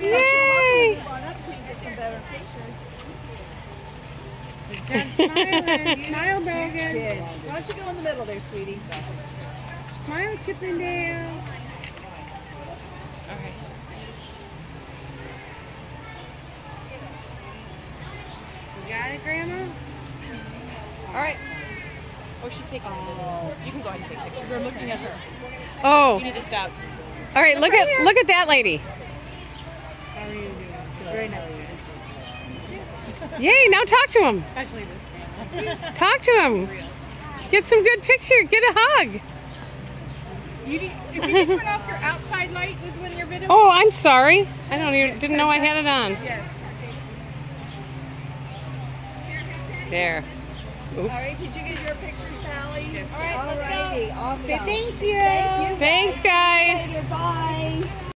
Yay! Smiling. Smile, Brogan. Why don't you go in the middle there, sweetie? Smile, Chip and Dale. Okay. You got it, Grandma? All right. Oh, she's taking. You can go ahead and take pictures. We're looking at her. Oh, You need to stop. all right. Look at look at that lady. Very nice. Yay! Now talk to him. Especially Talk to him. Get some good picture. Get a hug. You need, if you can turn off your outside light with when you're videoing. Oh, I'm sorry. I don't even didn't know I had it on. Yes. There. All right, did you get your picture, Sally? Yes. All righty, awesome. Thank you. Thank you. Thanks, guys. Later, Bye.